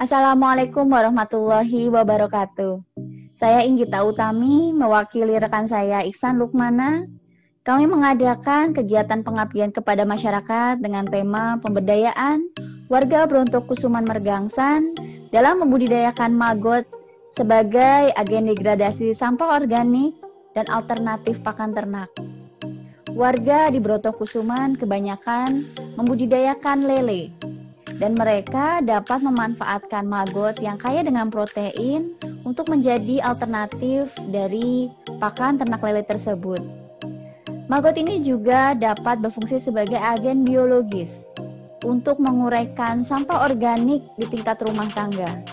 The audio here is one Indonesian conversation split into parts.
Assalamualaikum warahmatullahi wabarakatuh. Saya Inggita Utami, mewakili rekan saya Iksan Lukmana. Kami mengadakan kegiatan pengabdian kepada masyarakat dengan tema pemberdayaan warga Bronto Kusuman Mergangsan dalam membudidayakan magot sebagai agen degradasi sampah organik dan alternatif pakan ternak. Warga di Broto Kusuman kebanyakan membudidayakan lele dan mereka dapat memanfaatkan maggot yang kaya dengan protein untuk menjadi alternatif dari pakan ternak lele tersebut. Maggot ini juga dapat berfungsi sebagai agen biologis untuk menguraikan sampah organik di tingkat rumah tangga.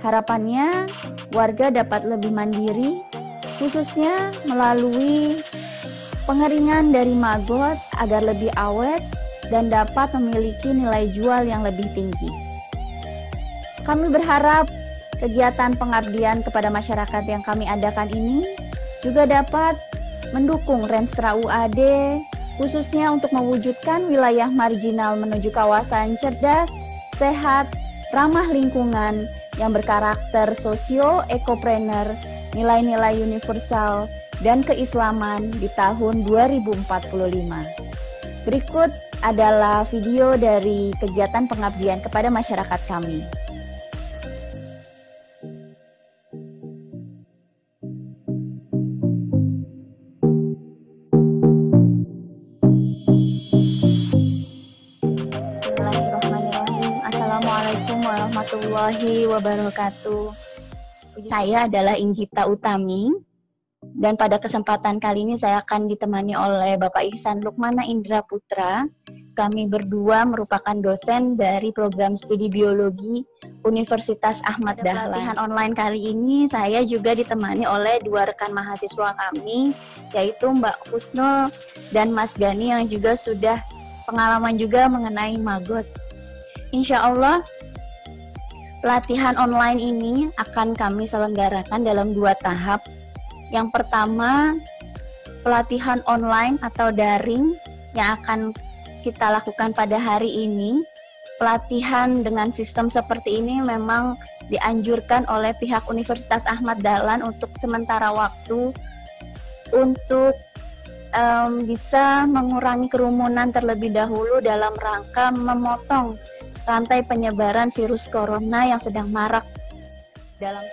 Harapannya, warga dapat lebih mandiri, khususnya melalui pengeringan dari maggot agar lebih awet dan dapat memiliki nilai jual yang lebih tinggi. Kami berharap kegiatan pengabdian kepada masyarakat yang kami adakan ini juga dapat mendukung Renstra UAD khususnya untuk mewujudkan wilayah marginal menuju kawasan cerdas, sehat, ramah lingkungan yang berkarakter sosio-ekopreneur, nilai-nilai universal, dan keislaman di tahun 2045. Berikut adalah video dari kegiatan pengabdian kepada masyarakat kami. Assalamualaikum warahmatullahi wabarakatuh. Saya adalah Inggita Utami, dan pada kesempatan kali ini saya akan ditemani oleh Bapak Ihsan Lukmana Indra Putra. Kami berdua merupakan dosen dari program studi biologi Universitas Ahmad Dahlan. Pelatihan online kali ini saya juga ditemani oleh dua rekan mahasiswa kami, yaitu Mbak Husnul dan Mas Gani yang juga sudah pengalaman juga mengenai magot. Insya Allah pelatihan online ini akan kami selenggarakan dalam dua tahap yang pertama, pelatihan online atau daring yang akan kita lakukan pada hari ini. Pelatihan dengan sistem seperti ini memang dianjurkan oleh pihak Universitas Ahmad Dahlan untuk sementara waktu untuk um, bisa mengurangi kerumunan terlebih dahulu dalam rangka memotong rantai penyebaran virus corona yang sedang marak dalam